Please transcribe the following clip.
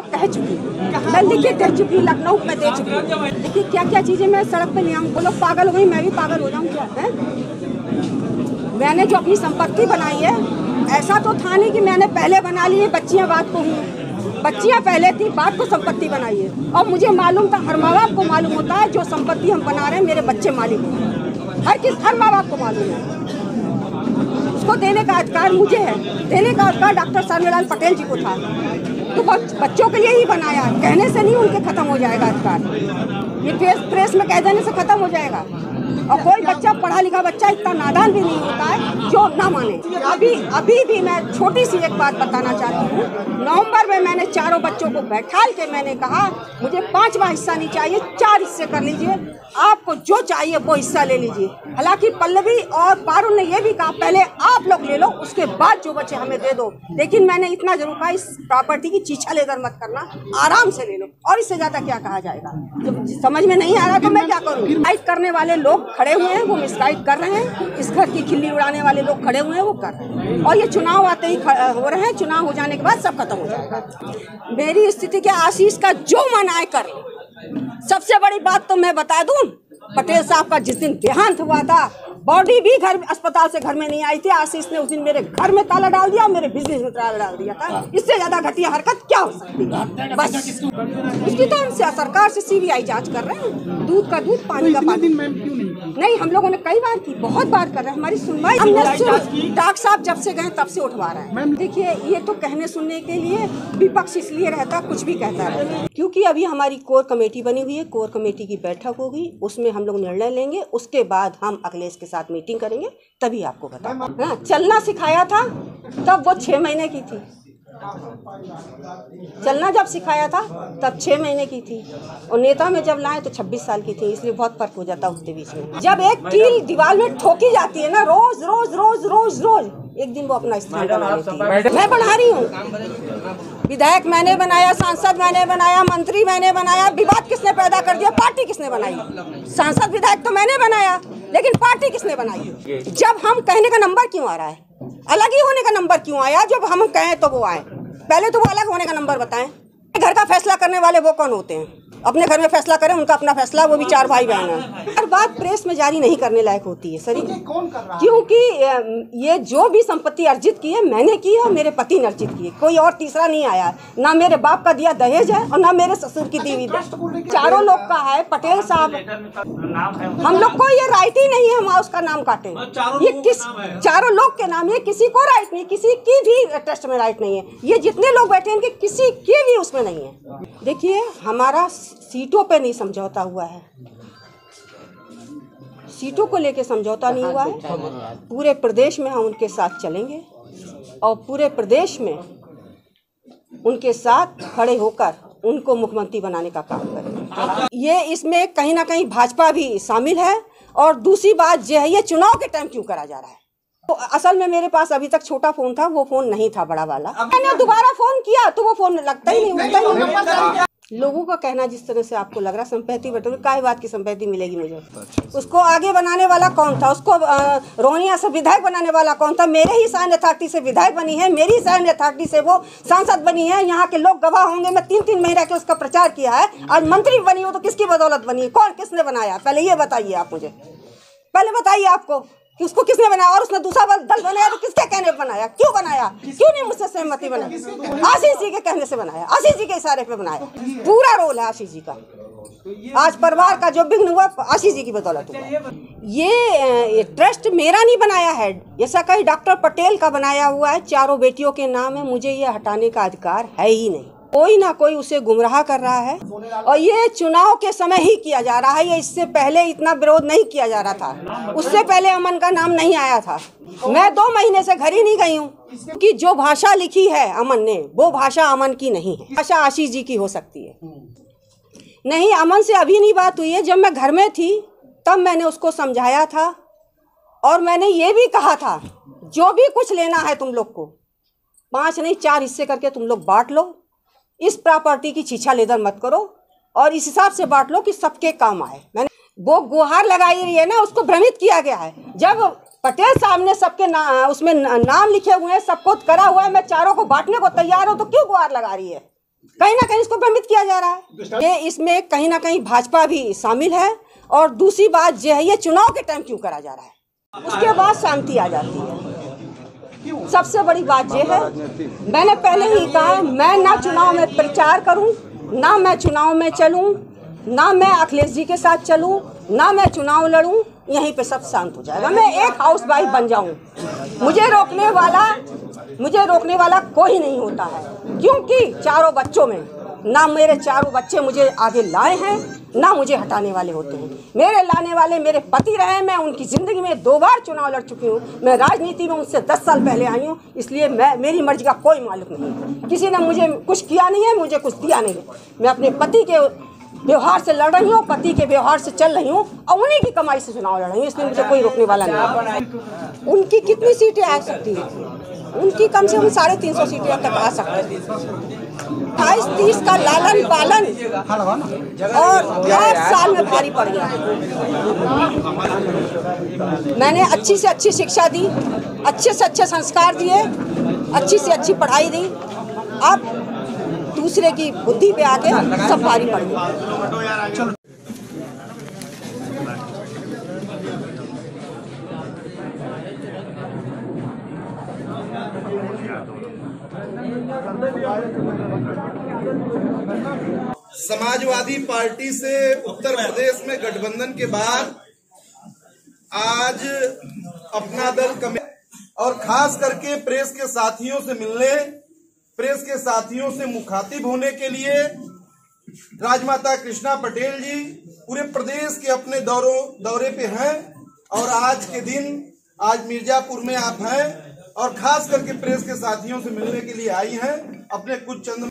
को कह चुकी मैं लिख के चुकी लखनऊ में दे चुकी देखिए क्या क्या चीज़ें मैं सड़क पे ले आऊँ? वो पागल हो गई, मैं भी पागल हो जाऊँ क्या? है? मैंने जो अपनी संपत्ति बनाई है, ऐसा तो था नहीं कि मैंने पहले बना ली है, बच्चियाँ बात को हूँ। बच्चियाँ पहले थी बात को संपत्ति बनाई है। और मुझे मालूम था, हर माँ बाप को मालूम होता है, जो संपत्ति हम बना रहे हैं, मेरे बच्चे मालिक हैं। हर किस, हर माँ बाप को मालूम है। उसको देने का अधिकार मुझे है। देने का अधिकार डॉक्टर सर्वलाल पटेल जी को था। तो बच- बच्चों के लिए ही बनाया। कहने से नहीं उनके खत्म हो जाएगा अधिकार ये प्रेस प्रेस में कह देने से खत्म हो जाएगा। और कोई बच्चा पढ़ा लिखा बच्चा इतना नादान भी नहीं होता है, जो ना माने। अभी अभी भी मैं छोटी सी एक बात बताना चाहती हूँ। नवंबर में मैंने चारों बच्चों को बैठाल के मैंने कहा, मुझे पांचवा हिस्सा नहीं चाहिए, चार हिस्से कर लीजिए। आपको जो चाहिए वो हिस्सा ले लीजिए। हालाँकि पल्लवी और पारुल ने यह भी कहा, पहले आप लोग ले लो, उसके बाद जो बचे हमें दे दो। लेकिन मैंने इतना ज़रूर कहा, इस प्रॉपर्टी की चीछा लेकर मत करना, आराम से ले लो। और इससे ज़्यादा क्या कहा जाएगा? जब समझ में नहीं आ रहा तो मैं क्या करूँ? गाइड करने वाले लोग खड़े हुए हैं, वो मिसगाइड कर रहे हैं। इस घर की खिल्ली उड़ाने वाले लोग खड़े हुए हैं, वो कर रहे हैं। और ये चुनाव आते ही हो रहे हैं, चुनाव हो जाने के बाद सब खत्म हो जाएगा। मेरी स्थिति के आशीष का जो मन आए कर सबसे बड़ी बात तो मैं बता दूँ, पटेल साहब का जिस दिन देहांत हुआ था बॉडी भी घर अस्पताल से घर में नहीं आई थी। आशीष ने उस दिन मेरे घर में ताला डाल दिया मेरे बिज़नेस में ताला डाल दिया था। इससे ज़्यादा घटिया हरकत क्या हो सकती है? बस। उसकी तो हम सरकार से सीबीआई जाँच कर रहे हैं। दूध का दूध पानी का पानी। नहीं? हम लोगों ने कई बार की बहुत बार कर रहे हैं। हमारी सुनवाई हमने डॉक्टर साहब जब से गए तब से उठवा रहे हैं। देखिए ये तो कहने सुनने के लिए विपक्ष इसलिए रहता कुछ भी कहता है क्योंकि अभी हमारी कोर कमेटी बनी हुई है। कोर कमेटी की बैठक होगी उसमें हम लोग निर्णय लेंगे। उसके बाद हम अखिलेश के साथ मीटिंग करेंगे तभी आपको बता हाँ चलना सिखाया था तब वो छह महीने की थी। चलना जब सिखाया था तब छह महीने की थी। और नेता में जब लाए तो 26 साल की थी इसलिए बहुत फ़र्क हो जाता उसके बीच में। जब एक कील दीवार में ठोकी जाती है ना रोज रोज रोज रोज रोज एक दिन वो अपना स्थान बना लेती है मैं बना रही हूँ। विधायक मैंने बनाया सांसद मैंने बनाया मंत्री मैंने बनाया विवाद किसने पैदा कर दिया पार्टी किसने बनाई? सांसद विधायक तो मैंने बनाया। लेकिन पार्टी किसने बनाई? जब हम कहने का नंबर क्यों आ रहा है? अलग ही होने का नंबर क्यों आया? जब हम कहें तो वो आए। पहले तो वो अलग होने का नंबर बताएँ। घर का फैसला करने वाले वो कौन होते हैं? अपने घर में फैसला करें उनका अपना फैसला वो भी चार भाई बहन है। हर बात प्रेस में जारी नहीं करने लायक होती है सर। क्योंकि ये जो भी संपत्ति अर्जित की है मैंने की है और मेरे पति ने अर्जित की है। कोई और तीसरा नहीं आया ना मेरे बाप का दिया दहेज है और ना मेरे ससुर की दी हुई चारों लोग का है पटेल साहब। हम लोग को ये राइट ही नहीं है हम उसका नाम काटे। ये किस चारों लोग के नाम ये किसी को राइट नहीं किसी की भी टेस्ट में राइट नहीं है। ये जितने लोग बैठे हैं इनके किसी की भी उसमें नहीं है। देखिए हमारा सीटों पे नहीं समझौता हुआ है। सीटों को लेके समझौता नहीं हुआ है। पूरे प्रदेश में हम उनके साथ चलेंगे और पूरे प्रदेश में उनके साथ खड़े होकर उनको मुख्यमंत्री बनाने का काम करेंगे। ये इसमें कहीं ना कहीं भाजपा भी शामिल है और दूसरी बात, जो है, ये चुनाव के टाइम क्यों करा जा रहा है? तो असल में मेरे पास अभी तक छोटा फ़ोन था, वो फ़ोन नहीं था बड़ा वाला। मैंने दोबारा फ़ोन किया तो वो फ़ोन लगता ही नहीं उठता ही नहीं। लोगों का कहना जिस तरह से आपको लग रहा संपत्ति बटोरी काय बात की संपत्ति मिलेगी मुझे? उसको आगे बनाने वाला कौन था? उसको रोहनिया से विधायक बनाने वाला कौन था? मेरे ही साइन अथॉरिटी से विधायक बनी है मेरी ही साइन अथॉरिटी से वो सांसद बनी है यहाँ के लोग गवाह होंगे। मैं तीन तीन महीना के उसका प्रचार किया है आज मंत्री बनी हो तो किसकी बदौलत बनी? है कौन किसने बनाया? पहले ये बताइए आप मुझे। पहले बताइए आपको। कि उसको किसने बनाया और उसने दूसरा दल बनाया तो किसके कहने बनाया? क्यों बनाया? क्यों नहीं मुझसे सहमति बनाई आशीष जी के कहने से बनाया। आशीष जी के इशारे पे बनाया। पूरा रोल है आशीष जी का। आज परिवार का जो विघ्न हुआ, आशीष जी की बदौलत हुआ। ये ये ट्रस्ट मेरा नहीं बनाया है। जैसा कहीं डॉक्टर पटेल का बनाया हुआ है, चारों बेटियों के नाम है, मुझे ये हटाने का अधिकार है ही नहीं। कोई ना कोई उसे गुमराह कर रहा है और ये चुनाव के समय ही किया जा रहा है। ये इससे पहले इतना विरोध नहीं किया जा रहा था। उससे पहले अमन का नाम नहीं आया था। मैं दो महीने से घर ही नहीं गई हूँ। कि जो भाषा लिखी है अमन ने, वो भाषा अमन की नहीं है। भाषा आशीष जी की हो सकती है। नहीं, अमन से अभी नहीं बात हुई है। जब मैं घर में थी, तब मैंने उसको समझाया था। और मैंने ये भी कहा था, जो भी कुछ लेना है तुम लोग को, पाँच नहीं, चार हिस्से करके तुम लोग बांट लो। इस प्रॉपर्टी की छीछा लेदर मत करो और इस हिसाब से बांट लो कि सबके काम आए। मैंने वो गुहार लगाई रही है ना उसको भ्रमित किया गया है। जब पटेल साहब ने सबके ना, उसमें नाम लिखे हुए हैं सबको करा हुआ है मैं चारों को बांटने को तैयार हूँ तो क्यों गुहार लगा रही है? कहीं ना कहीं इसको भ्रमित किया जा रहा है। ये इसमें कहीं ना कहीं भाजपा भी शामिल है और दूसरी बात यह है ये चुनाव के टाइम क्यों करा जा रहा है? उसके बाद शांति आ जाती है। सबसे बड़ी बात यह है, मैंने पहले ही कहा, मैं ना चुनाव में प्रचार करूँ, ना मैं चुनाव में चलूँ, ना मैं अखिलेश जी के साथ चलूँ, ना मैं चुनाव लड़ूं, यहीं पे सब शांत हो जाएगा। मैं एक हाउस वाइफ बन जाऊँ। मुझे रोकने वाला, मुझे रोकने वाला कोई नहीं होता है, क्योंकि चारों बच्चों में, ना मेरे चारों बच्चे मुझे आगे लाए हैं ना मुझे हटाने वाले होते हैं। मेरे लाने वाले, मेरे पति रहे, मैं उनकी ज़िंदगी में दो बार चुनाव लड़ चुकी हूँ। मैं राजनीति में उनसे दस साल पहले आई हूँ, इसलिए मैं, मेरी मर्ज़ी का कोई मालूम नहीं किसी ने मुझे कुछ किया नहीं है, मुझे कुछ दिया नहीं है। मैं अपने पति के व्यवहार से लड़ रही हूँ, पति के व्यवहार से चल रही हूँ और उन्हीं की कमाई से चुनाव लड़ रही हूँ, इसलिए मुझे कोई रोकने वाला नहीं उनकी कितनी सीटें आ सकती हैं? उनकी कम से कम साढ़े तीन सौ सीटें तक आ सकती हैं। अट्ठाईस तीस का लालन पालन और चार साल में भारी पड़ गया। मैंने अच्छी से अच्छी शिक्षा दी, अच्छे से अच्छे संस्कार दिए, अच्छी से अच्छी पढ़ाई दी। अब दूसरे की बुद्धि पे आके सब भारी पड़ गई समाजवादी पार्टी से उत्तर प्रदेश में गठबंधन के बाद आज अपना दल कमे और खास करके प्रेस के साथियों से मिलने, प्रेस के साथियों से मुखातिब होने के लिए राजमाता कृष्णा पटेल जी पूरे प्रदेश के अपने दौरों दौरे पे हैं और आज के दिन आज मिर्जापुर में आप हैं। और खास करके प्रेस के साथियों से मिलने के लिए आई हैं अपने कुछ चंद